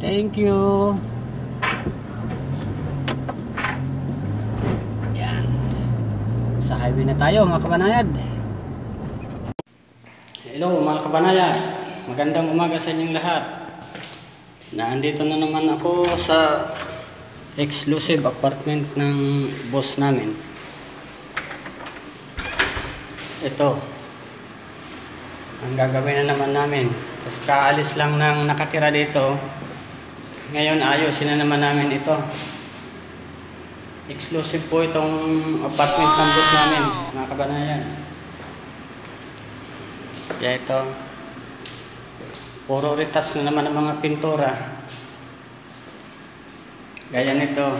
Thank you. Yan. Sa highway na tayo mga kabanayad. Hello mga kabanayad. Magandang umaga sa inyong lahat. Naandito na naman ako sa exclusive apartment ng boss namin. Ito. Ang gagawin na naman namin. Tapos kaalis lang ng nakatira dito. Ngayon ayusin na naman namin ito. Exclusive po itong apartment ng boss namin, mga kabanayan. Kaya ito, puro ritas na naman ang mga pintura. Gaya nito,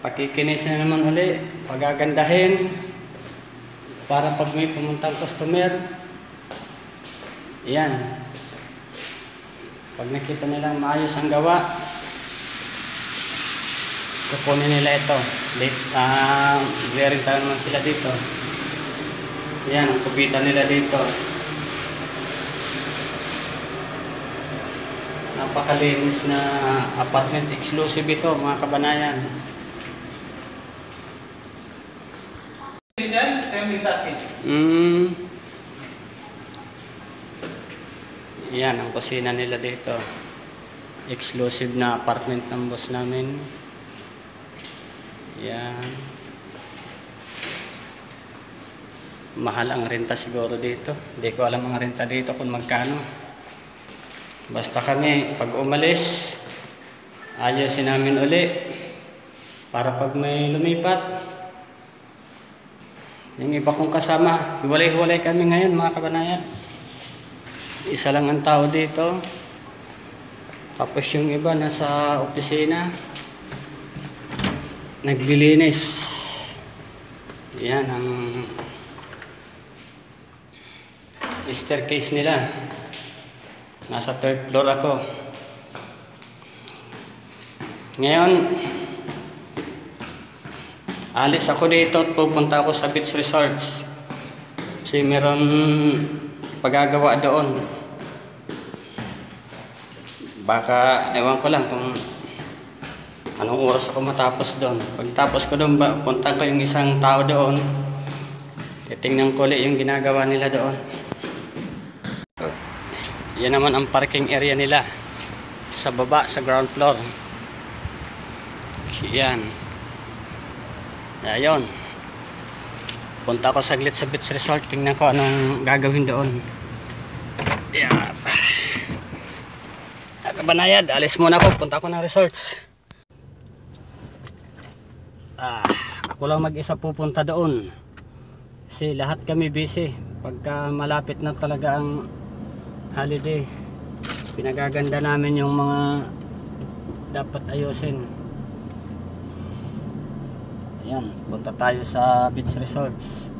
pakikinis na naman uli, pagagandahin, para pag may pumuntang customer, yan. Pag nakita nila maayos ang gawa, kukunin nila ito. Late, ah, uh, naman sila dito. Yan, ang kubitan nila dito. Napakalinis na apartment exclusive ito, mga kabanayan. Mm. Yan ang kusina nila dito. Exclusive na apartment ng boss namin. Yan. Mahal ang renta siguro dito. Hindi ko alam ang renta dito kung magkano. Basta kami, pag umalis, ayusin namin uli. Para pag may lumipat, yung iba kong kasama, hiwalay-hiwalay kami ngayon mga kabanayan. Isa lang ang tao dito. Tapos yung iba nasa opisina. Naglilinis. Yan ang staircase nila. Nasa third floor ako. Ngayon, alis ako dito at pupunta ako sa beach resorts. Kasi meron pagagawa doon. Baka, ewan ko lang kung anong oras ako matapos doon. Pagtapos ko doon, punta ko yung isang tao doon. Titingnan ko ulit yung ginagawa nila doon. Yan naman ang parking area nila. Sa baba, sa ground floor. Yan. Ayun. Punta ako saglit sa beach resort. Tingnan ko anong gagawin doon. Yeah. Kabanayad, alis muna ako. Punta ako ng resorts. Ah, ako lang mag-isa pupunta doon. Kasi lahat kami busy. Pagka malapit na talaga ang holiday pinagaganda namin yung mga dapat ayusin ayan punta tayo sa beach resorts.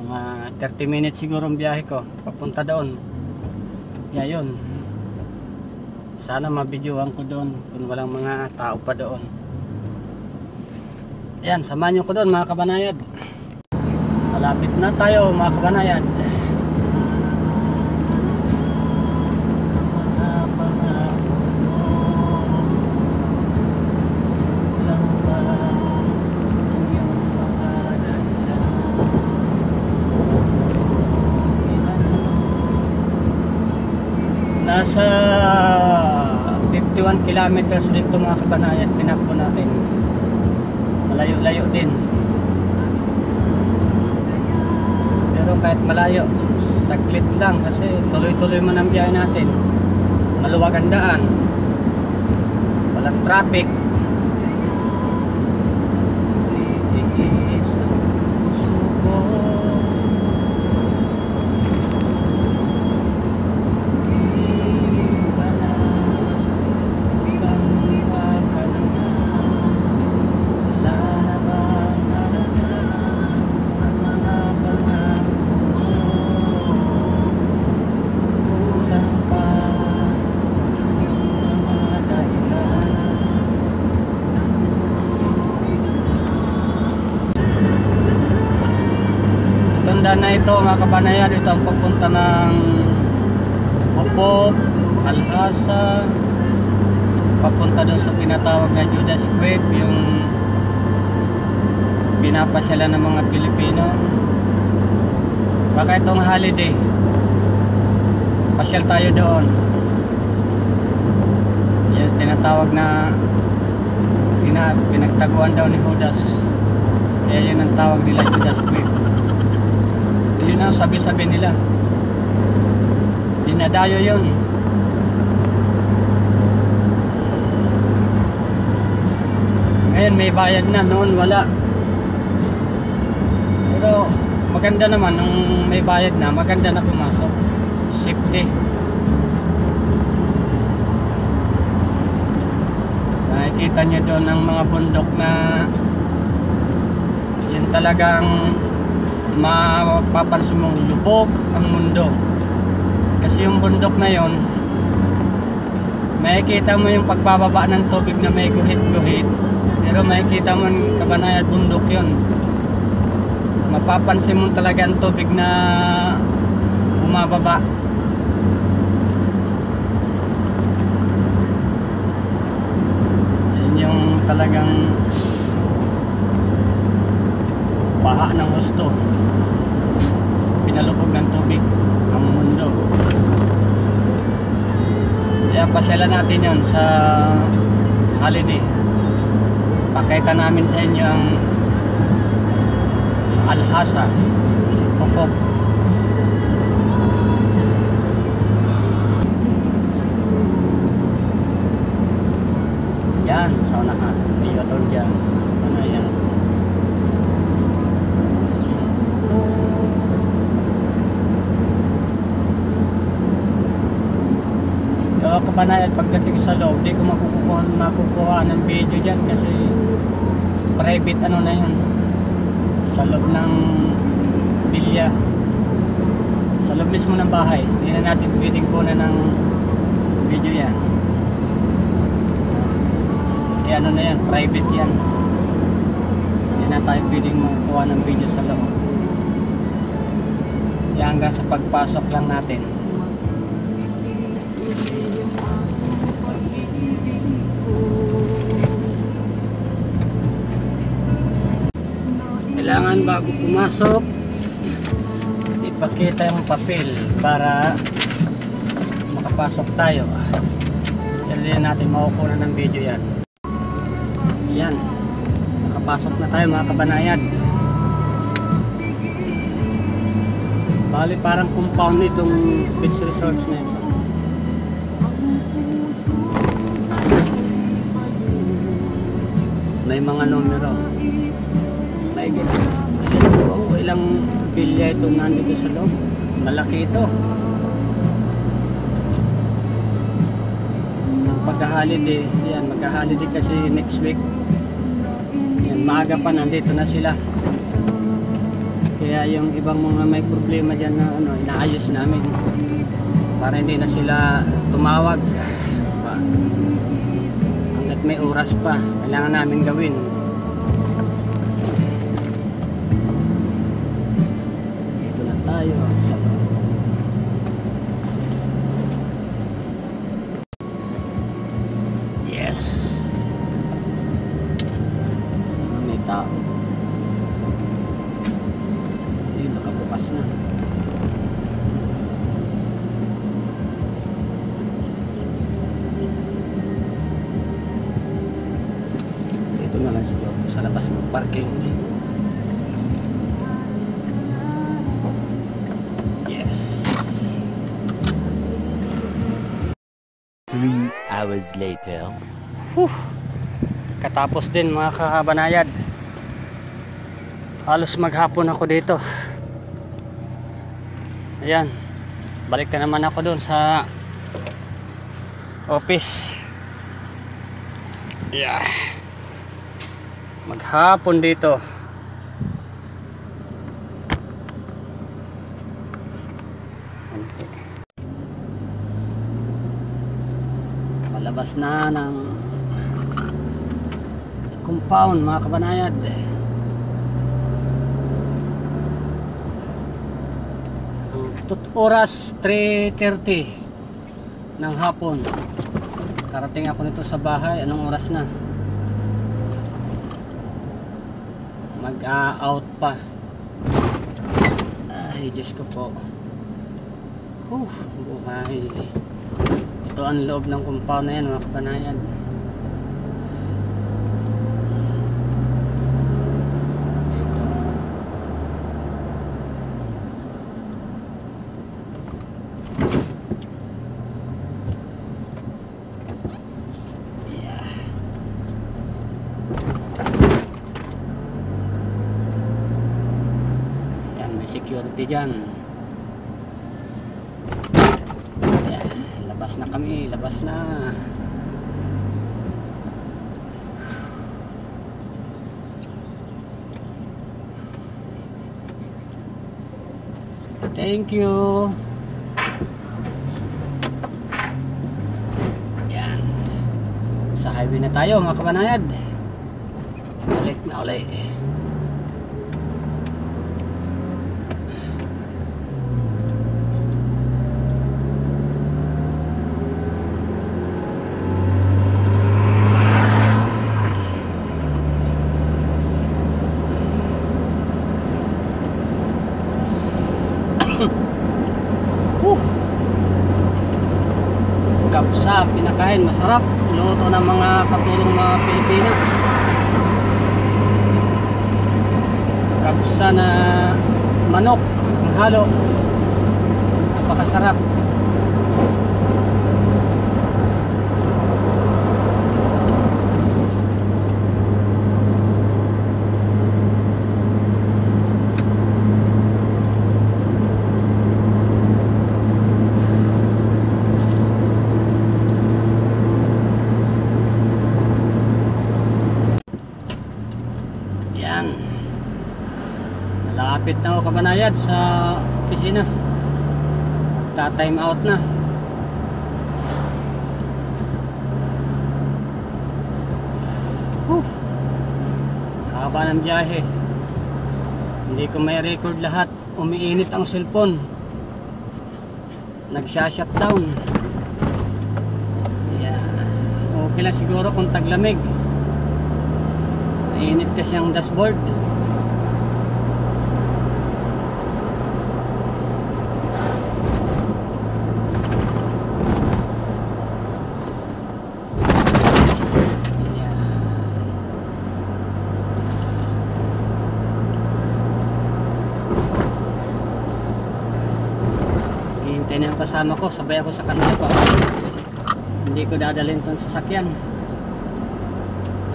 Mga 30 minutes siguro ang biyahe ko papunta doon. Yun. Sana mabidyohan ko doon kung walang mga tao pa doon. Ayan samahan nyo ko doon mga kabanayad. Malapit na tayo mga kabanayad nasa 51 kilometers dito mga kabanayan. Tinakbo natin. Malayo-layo din. Pero kahit malayo saglit lang kasi tuloy-tuloy man ang biyahe natin. Maluwag ang daan. Walang traffic Tanda na ito mga kabanayan, ito ang papunta ng Opop, Alhasa, papunta doon sa tinatawag na Judas Creek, yung pinapasyalan ng mga Pilipino. Baka itong holiday, pasyal tayo doon. Yes, tinatawag na pina, pinagtaguan daw ni Judas. Kaya yun ang tawag nila Judas Creek. Yun ang sabi-sabi nila. Dinadayo yun. Ngayon may bayad na, noon wala. Pero maganda naman nung may bayad na, maganda na pumasok. Safety. Nakikita nyo doon ang mga bundok na yun talagang mapapansin mong lubog ang mundo. Kasi yung bundok na yon makikita mo yung pagbababa ng tubig na may guhit-guhit pero makikita mo yung kabanayan bundok yon mapapansin mo talaga ang tubig na bumababa yun yung talagang baha ng gusto. Pinalubog ng tubig ang mundo. Kaya pasyalan natin yun sa holiday. Pakita namin sa inyo ang Alhasa Pokok Kaya kabanayad pagdating sa loob, di ko makukuha, makukuha ng video dyan kasi private ano na yun. Sa loob ng bilya. Sa loob mismo ng bahay. Hindi na natin pwedeng kuha ng video yan. Kasi ano na yan, private yan. Hindi na tayo pwedeng makukuha ng video sa loob. Kaya hanggang sa pagpasok lang natin. Kailangan bago pumasok. Ipakita yung papel para makapasok tayo. Hindi natin makukuha ng video yan. Yan. Makapasok na tayo mga kabanayad. Bali parang compound itong beach resorts na ito. May mga numero may ganun. Oh, ilang bilya ito nandito sa loob. Malaki ito. Pagka-holiday, yan, magka-holiday kasi next week. Yan, maaga pa nandito na sila. Kaya yung ibang mga may problema dyan na ano, inaayos namin. Para hindi na sila tumawag. Hanggat may oras pa, kailangan namin gawin. Tayo sa Yes. Sana may tao. Ayun, nakabukas na. Dito na lang siguro sa labas ng parking. Hours later. Whew. Katapos din mga kabanayad. Halos maghapon ako dito. Ayan. Balik na naman ako doon sa office. Yeah. Maghapon dito. Palabas na ng compound mga kabanayad oras 3.30 ng hapon. Karating ako nito sa bahay. Anong oras na? Mag-out pa. Ay, Diyos ko po. Huh, buhay. Ito ang loob ng compound na yan, mga kapanayan. Yan, may security dyan. Yan, labas na kami, labas na. Thank you. Yan. Sa highway na tayo mga kabanayad. Balik na ulit. Kapsa, pinakain, masarap. Luto ng mga katulong mga Pilipino. Kapsa na manok, ang halo. Napakasarap. Yan. Malapit na ako kabanayad sa opisina. Ta-time out na. Whew. Haba ng biyahe. Hindi ko may record lahat. Umiinit ang cellphone. Nagsha-shutdown. Yeah. Okay lang siguro kung taglamig. Mainit kasi ang dashboard. Na yung kasama ko, sabay ako sa kanila pa. Hindi ko dadalhin tong sasakyan.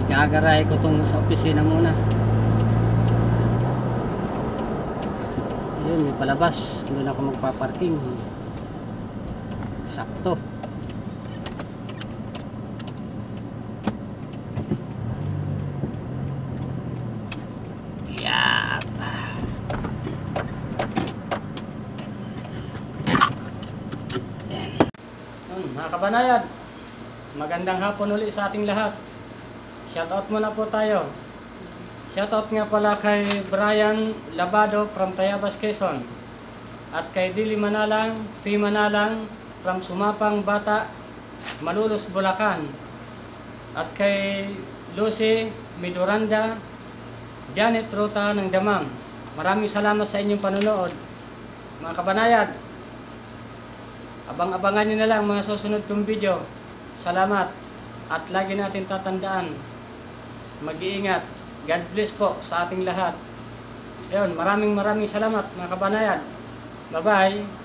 Igagaray ko tong sa opisina muna. Yun, may palabas. Doon ako magpaparking. Sakto. Yap. Yan. Yun, mga kabanayad, magandang hapon uli sa ating lahat. Shoutout muna po tayo. Shoutout nga pala kay Brian Labado from Tayabas, Quezon. At kay Dili Manalang, P. Manalang from Sumapang Bata, Malulos, Bulacan. At kay Lucy Miduranda, Janet Rota ng Damam. Maraming salamat sa inyong panunood. Mga kabanayad, abang-abangan nyo na lang mga susunod kong video. Salamat. At lagi natin tatandaan, mag-iingat. God bless po sa ating lahat. Ayun, maraming maraming salamat mga kabanayad. Bye-bye.